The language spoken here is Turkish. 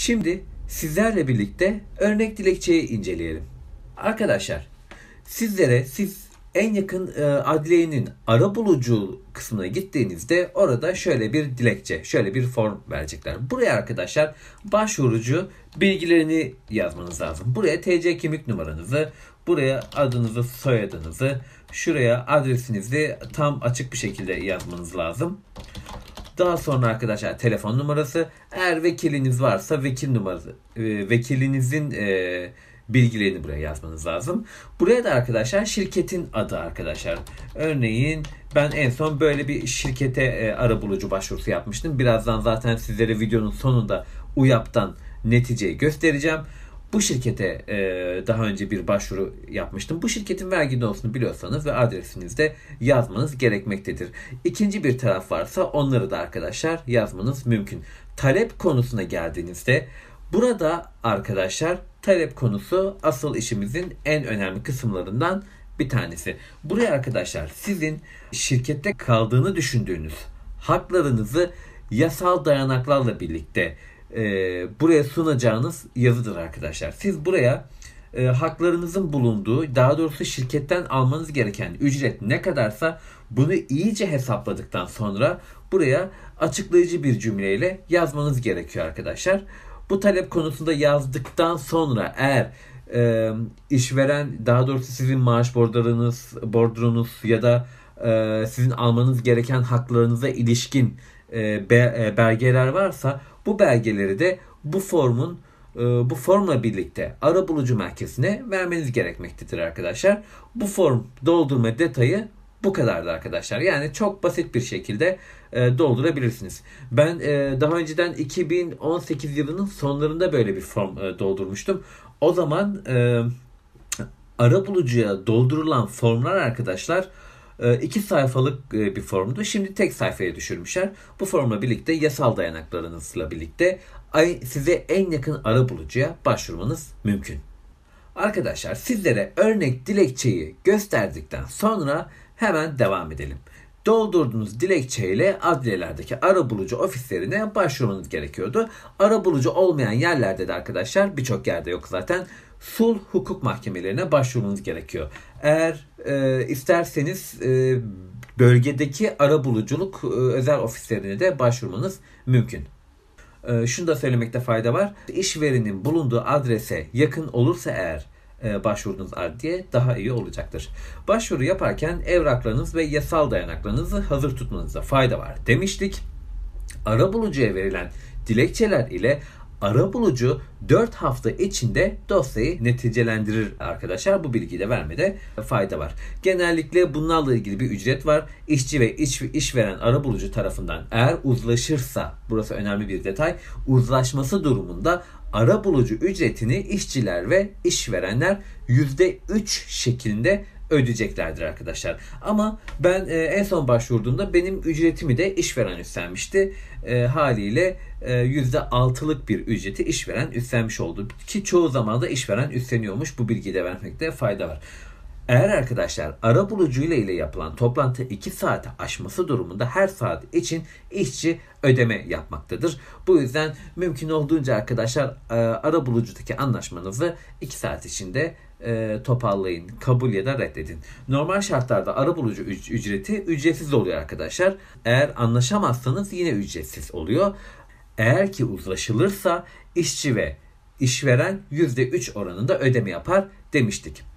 Şimdi sizlerle birlikte örnek dilekçeyi inceleyelim. Arkadaşlar sizlere siz en yakın e, adliyenin ara bulucu kısmına gittiğinizde orada şöyle bir dilekçe, şöyle bir form verecekler. Buraya arkadaşlar başvurucu bilgilerini yazmanız lazım. Buraya TC kimlik numaranızı, buraya adınızı, soyadınızı, şuraya adresinizi tam açık bir şekilde yazmanız lazım. Daha sonra arkadaşlar telefon numarası. Eğer vekiliniz varsa vekil numarası, e, vekilinizin e, bilgilerini buraya yazmanız lazım. Buraya da arkadaşlar şirketin adı arkadaşlar. Örneğin ben en son böyle bir şirkete e, ara bulucu başvurusu yapmıştım. Birazdan zaten sizlere videonun sonunda UYAP'tan neticeyi göstereceğim. Bu şirkete e, daha önce bir başvuru yapmıştım. Bu şirketin vergi dosunu biliyorsanız ve adresinizde yazmanız gerekmektedir. İkinci bir taraf varsa onları da arkadaşlar yazmanız mümkün. Talep konusuna geldiğinizde burada arkadaşlar talep konusu asıl işimizin en önemli kısımlarından bir tanesi. Buraya arkadaşlar sizin şirkette kaldığını düşündüğünüz haklarınızı yasal dayanaklarla birlikte e, buraya sunacağınız yazıdır arkadaşlar. Siz buraya e, haklarınızın bulunduğu, daha doğrusu şirketten almanız gereken ücret ne kadarsa bunu iyice hesapladıktan sonra buraya açıklayıcı bir cümleyle yazmanız gerekiyor arkadaşlar. Bu talep konusunda yazdıktan sonra eğer e, işveren daha doğrusu sizin maaş bordrunuz, bordrunuz ya da e, sizin almanız gereken haklarınıza ilişkin e, be, e, belgeler varsa bu belgeleri de bu formun e, bu formla birlikte ara bulucu merkezine vermeniz gerekmektedir arkadaşlar. Bu form doldurma detayı bu kadardı arkadaşlar. Yani çok basit bir şekilde e, doldurabilirsiniz. Ben e, daha önceden 2018 yılının sonlarında böyle bir form doldurmuştum. O zaman e, ara bulucuya doldurulan formlar arkadaşlar iki sayfalık e, bir formdu. Şimdi tek sayfaya düşürmüşler. Bu formla birlikte yasal dayanaklarınızla birlikte size en yakın ara bulucuya başvurmanız mümkün. Arkadaşlar sizlere örnek dilekçeyi gösterdikten sonra hemen devam edelim. Doldurduğunuz dilekçeyle adliyelerdeki ara bulucu ofislerine başvurmanız gerekiyordu. Ara bulucu olmayan yerlerde de arkadaşlar birçok yerde yok zaten sulh hukuk mahkemelerine başvurmanız gerekiyor. Eğer e, isterseniz e, bölgedeki ara buluculuk e, özel ofislerine de başvurmanız mümkün. E, şunu da söylemekte fayda var. İşverenin bulunduğu adrese yakın olursa eğer başvurunuz adliye daha iyi olacaktır. Başvuru yaparken evraklarınız ve yasal dayanaklarınızı hazır tutmanızda fayda var demiştik. Ara bulucuya verilen dilekçeler ile ara bulucu 4 hafta içinde dosyayı neticelendirir arkadaşlar. Bu bilgiyi de vermede fayda var. Genellikle bunlarla ilgili bir ücret var. İşçi ve iş, işveren ara bulucu tarafından eğer uzlaşırsa, burası önemli bir detay, uzlaşması durumunda ara bulucu ücretini işçiler ve işverenler %3 şeklinde ödeyeceklerdir arkadaşlar. Ama ben e, en son başvurduğumda benim ücretimi de işveren üstlenmişti. E, haliyle e, %6'lık bir ücreti işveren üstlenmiş oldu. Ki çoğu zaman da işveren üstleniyormuş. Bu bilgiyi de vermekte fayda var. Eğer arkadaşlar ara bulucuyla ile yapılan toplantı 2 saate aşması durumunda her saat için işçi ödeme yapmaktadır. Bu yüzden mümkün olduğunca arkadaşlar e, ara bulucudaki anlaşmanızı 2 saat içinde e, toparlayın, kabul ya da reddedin. Normal şartlarda ara bulucu ücreti ücretsiz oluyor arkadaşlar. Eğer anlaşamazsanız yine ücretsiz oluyor. Eğer ki uzlaşılırsa işçi ve işveren %3 oranında ödeme yapar demiştik.